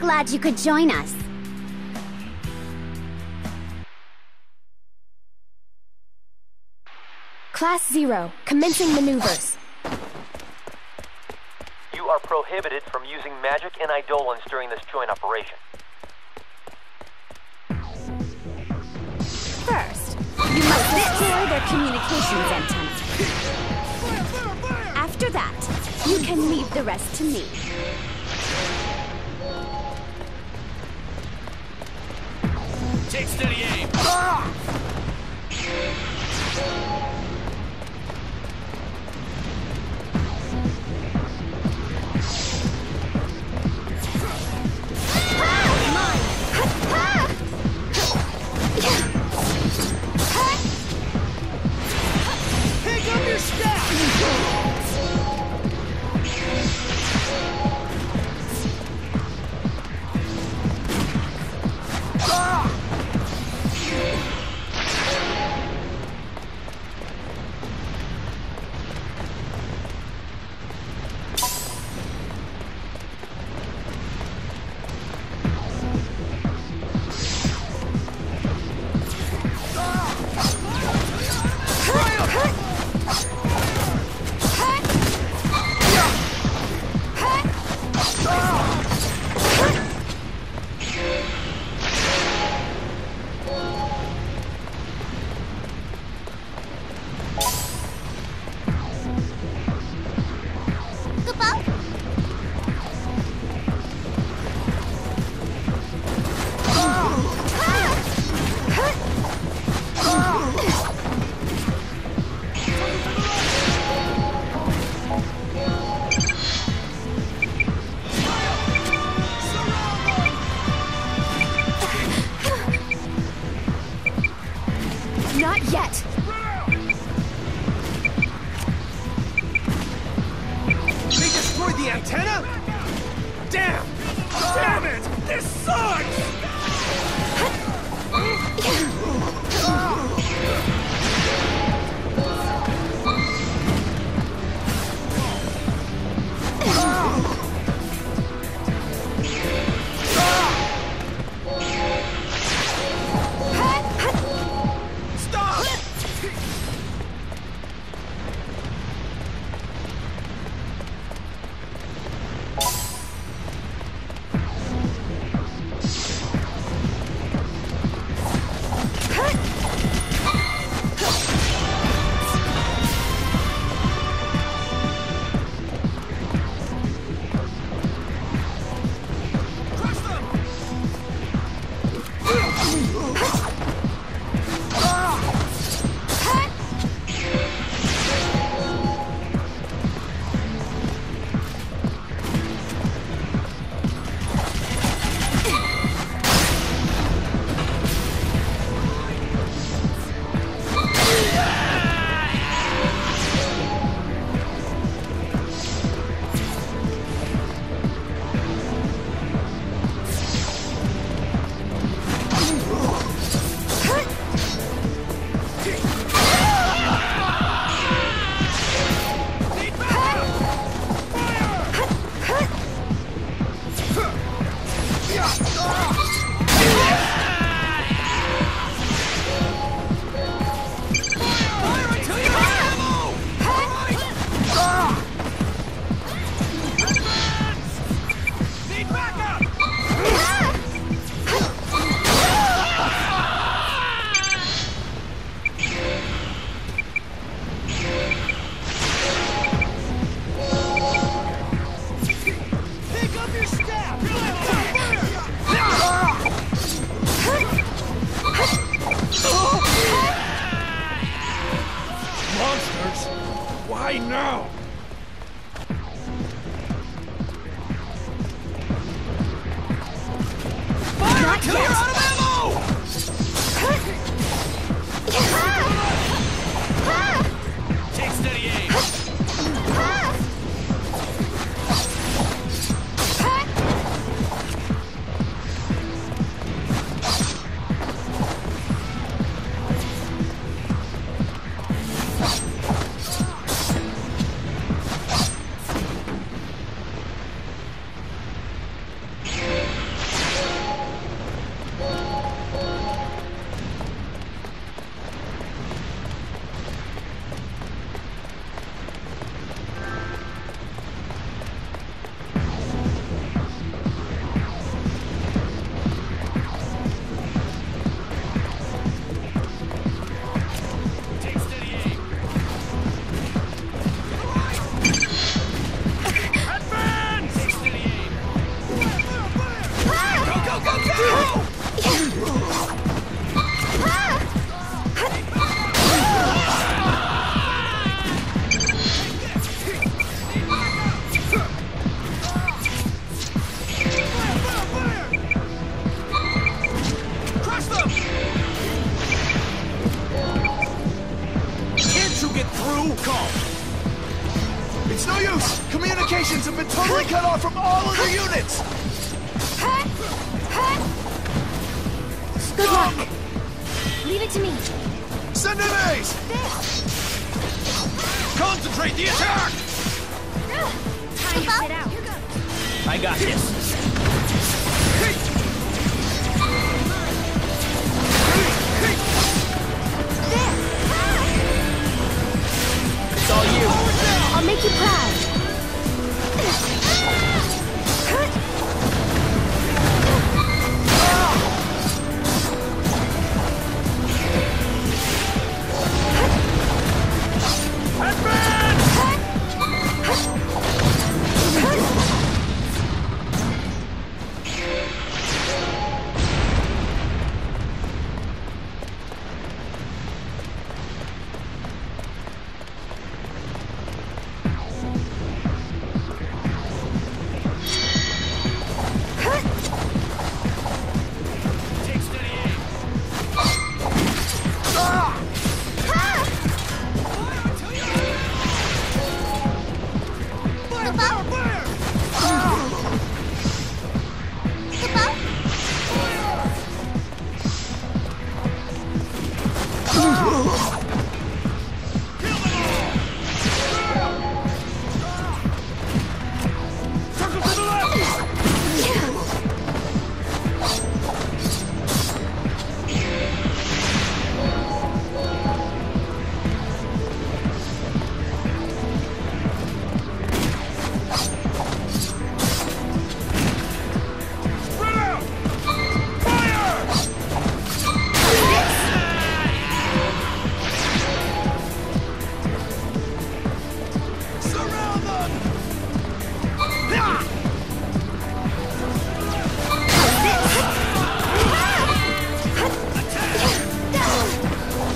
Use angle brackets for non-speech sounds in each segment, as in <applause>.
Glad you could join us. Class Zero, commencing maneuvers. You are prohibited from using magic and eidolons during this joint operation. First, you must destroy their communications antenna. After that, you can leave the rest to me. Take steady aim. Pick ah! <laughs> Damn! You're out of Call. It's no use! Communications have been totally cut off from all other units! Good luck. Leave it to me. Send in Ace! Concentrate the attack! Time to sit out. I got this.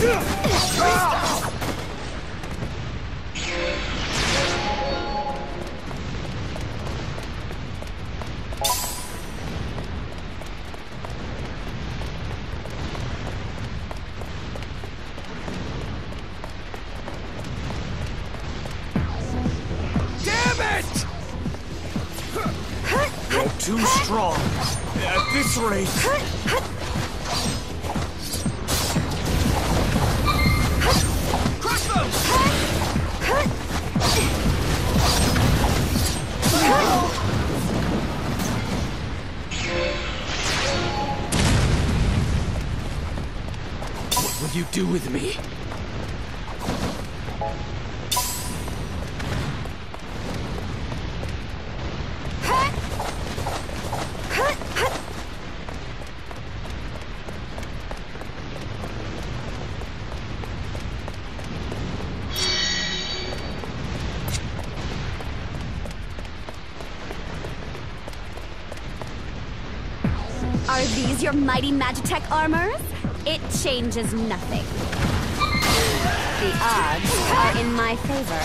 Yeah! With me? Are these your mighty Magitek armors? It changes nothing. The odds are in my favor.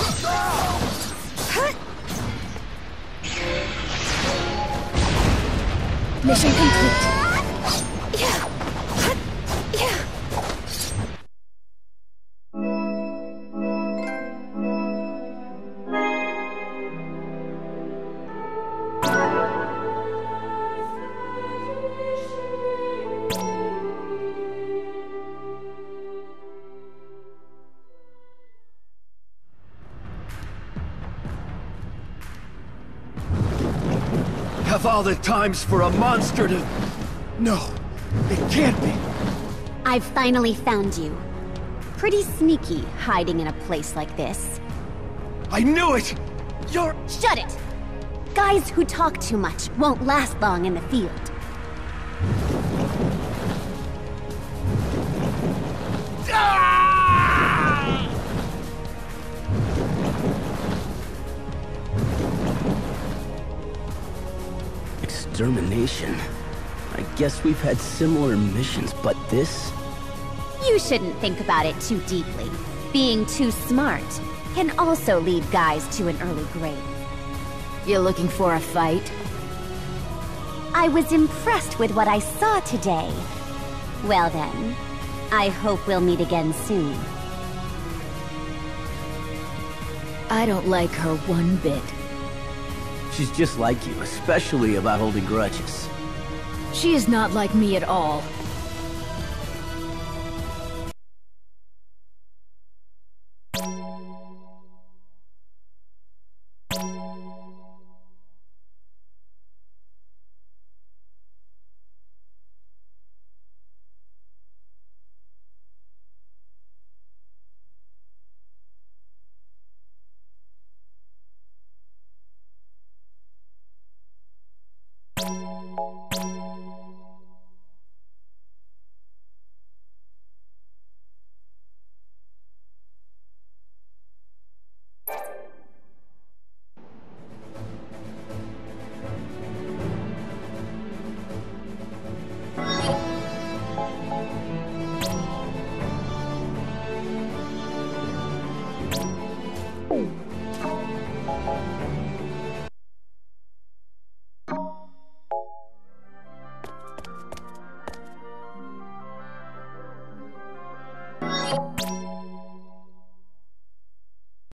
Mission complete. Have all the times for a monster to... No, it can't be. I've finally found you. Pretty sneaky, hiding in a place like this. I knew it! You're... Shut it! Guys who talk too much won't last long in the field. Extermination. I guess we've had similar missions, but this? You shouldn't think about it too deeply. Being too smart can also lead guys to an early grave. You're looking for a fight? I was impressed with what I saw today. Well then, I hope we'll meet again soon. I don't like her one bit. She's just like you, especially about holding grudges. She is not like me at all.